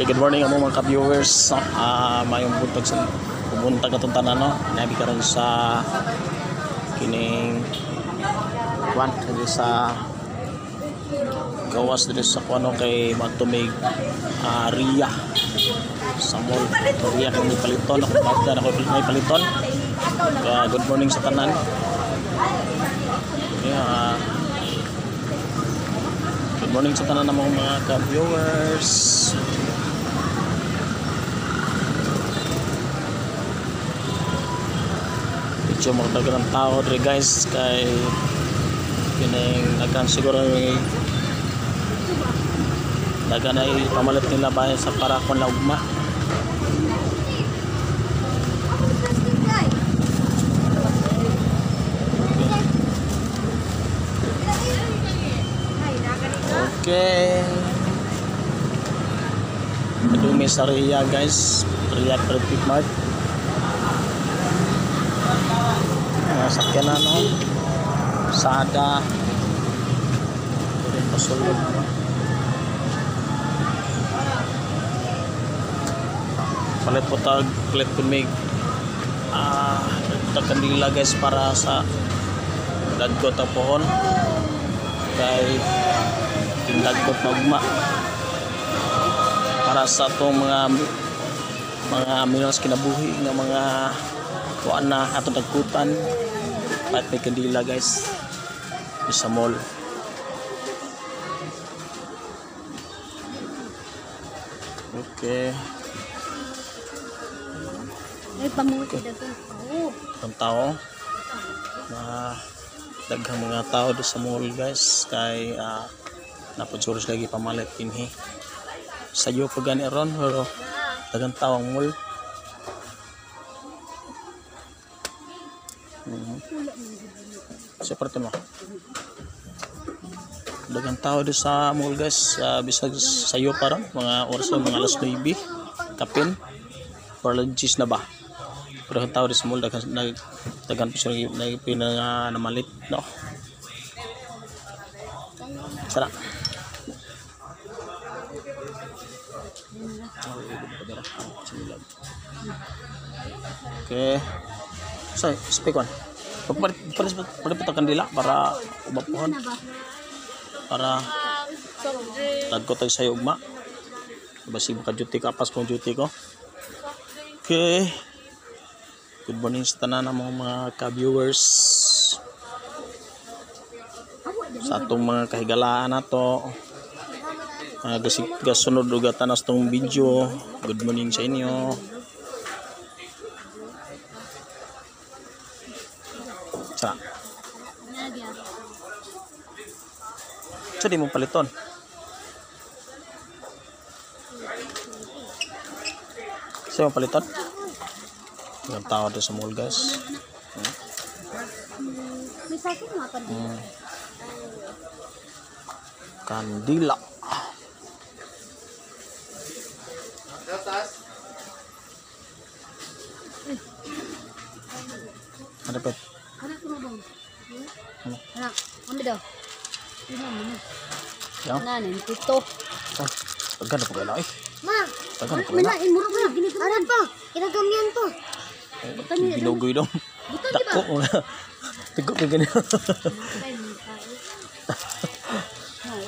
Okay, good morning amo mga ka-viewers. Ah, mayong buntag sa buntag atong tanan no. Nabi karon sa kining kwan diri sa gawas diri sa kuno kay Matumig ah, Ria. Sa mall Ria kay may paliton ako pagda ako may paliton. Kaya good morning sa tanan. Yeah, good morning sa tanan ng mga ka-viewers medyo magdagan ng tao dre guys. Kay kining nagkan siguro may dagan ay pamalit nila bayan sa parakon na ugma. Okay. Madumi sa Ria guys. Ria Traffic Mart mga sakyan na no? Sada. Rin pasulog palit po tag palit po ah tag guys para sa dagkot ang pohon kay tindagkot na ugma para sa itong mga mga minos kinabuhi ng mga kuan na ato dagkutan at may kandila guys. Sa mall. Okay. Ay, pamuti ito. Oo. ang tao. Na daghang mga tao do sa mall guys. Kay uh, napudsuros lagi pamalit dinhi sayo pa gani ron pero daghang tao ang mall Mhm. Sa parte mo. Daghang tao do sa mall guys, uh, bisag sayo pa ron mga oras mga alas 9 kapin lunches na ba pero tao di sa mall daghan nag siya nag no sana Okay. So, speak on. Papalit papalit papalit pa kandila para umapuhan ba? para tagko tayo sa ugma. Basi maka duty ka pas kong duty ko. Okay. Good morning sa tanan ng mga, mga ka-viewers sa atong mga kahigalaan na to. Uh, gasig gasunod uga tanas tong video. Good morning sa inyo. Sa sa di mo paliton. Sa mo paliton? Yung tao doon sa mall guys. Din. Hmm. Kandila. Ano pa? Anak ko? Ano? Anak, ano daw? Ina mo na. Yan. Nanin, tito. Oh, pagkano po kailangan eh. Ma, Pagkano po may kailangan. lain mo na. Ginagawan pa. Ginagamian to. Binugoy daw. Buto di ba? Dako. Tigo ka ganyan.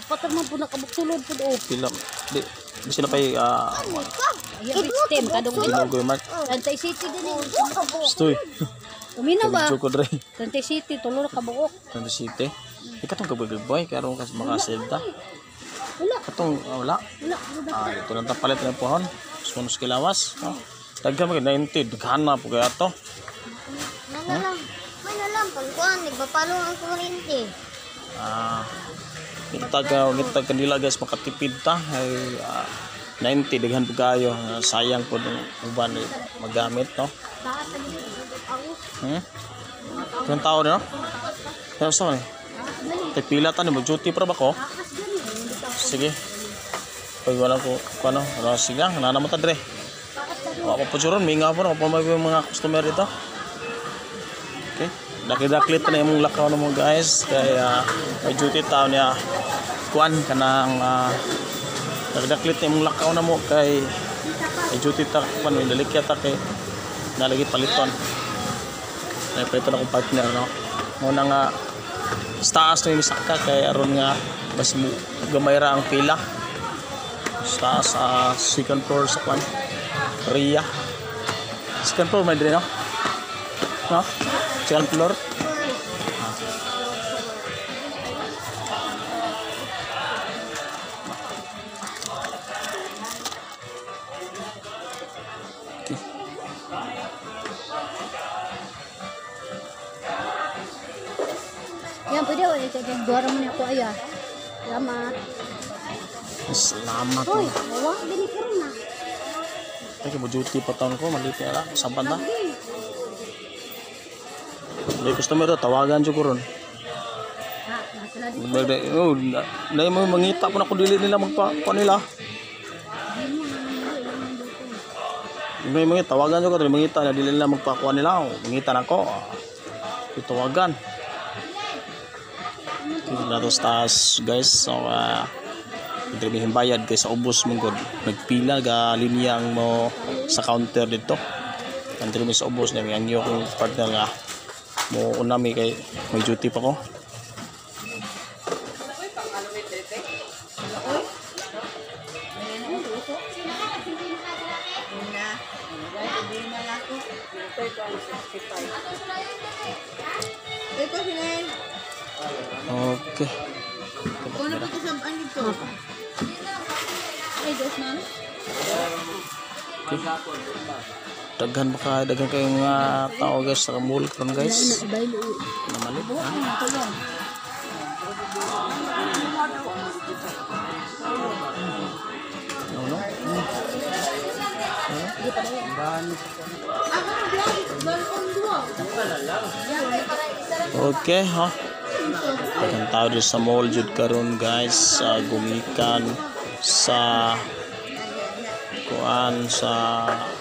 Patag man po nakabuksulod po do. Pila. Di, sila pa yung uh, system. Kadong ito. binugoy mark. Tantay City eh. Stoy. Umino ba? Chukod rin. Tantay City, tulo ka buok. Nando City. Ikatong kabagagboy. Kaya rin kasi makasilda. ta. Wala. Katong ah, wala. Wala. Ah, ito lang tapalit ng pohon. Sunos kilawas. Oh. Mo 90. Daghan na po kaya to. Ano lang, na lang, pagkuhan, nagpapalo ang kurente. Ah, itag itag kanila guys makatipid ta ay ah, 90 daghan po kayo Ah, sayang po ng uban eh, magamit no na. Ako. Hmm? Ilang tao na Pero sa ni Tay pila ta ni mag-duty para ba ko? Sige. Pag wala ko ko ano ano sige nana mo ta dire wa pa po suron minga po no? Pa may mga customer dito. Okay. Daki-daklit na yung lakaw na mo guys. Kaya may duty tao niya. Kuan kanang uh, Nagdaklit na imong lakaw na mo kay kay duty ta kan may dalikya ta kay nalagi paliton. Ay paliton akong partner no. Muna nga sa taas na yung saka kay aron nga mas mo gamay ra ang pila. Sa sa second floor sa kwan. Ria. Second floor may dire no? No? Second floor. Yan, pwede o. Ikagagdora mo niya ako aya. Salamat. Salamat. Hoy, oh. bawa, dili ka rin na. Ay, mo duty pa taon ko, maliit na lang. Sampan na. May customer to, tawagan siya ko ron. Ha, nasa na dito. Nagda- Oh, na, na mo mangita po na kung dili nila magpa pa nila. May mga tawagan siya ko, may mangita na dili nila magpakuha nila. Oh, Mangita na ko. Ah, Sa taas, guys. So, ah, uh, bayad kay sa ubos mong god. Nagpila ga linyang mo sa counter dito. Antri mi sa ubos na ang iyo kong partner nga mo unami kay may duty pa ko. Okay. Ay, Diyos na. Daghan ba ka, daghan kayong mga tao guys sa mall karon guys. Bailo. Namalit ha. Ano? Okay ha. Ang dito sa mall jud karon guys sa gumikan sa kuan sa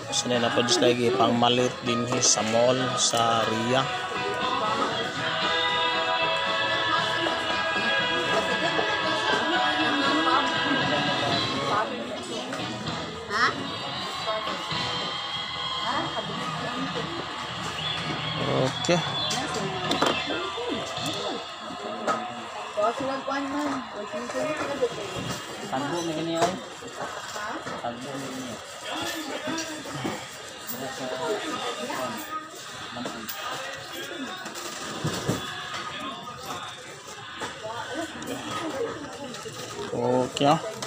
sa nila pa lagi pang malit din sa mall sa Ria. Okay. Tagbo mo gani ay? Tagbo mo gani. Okay. ah.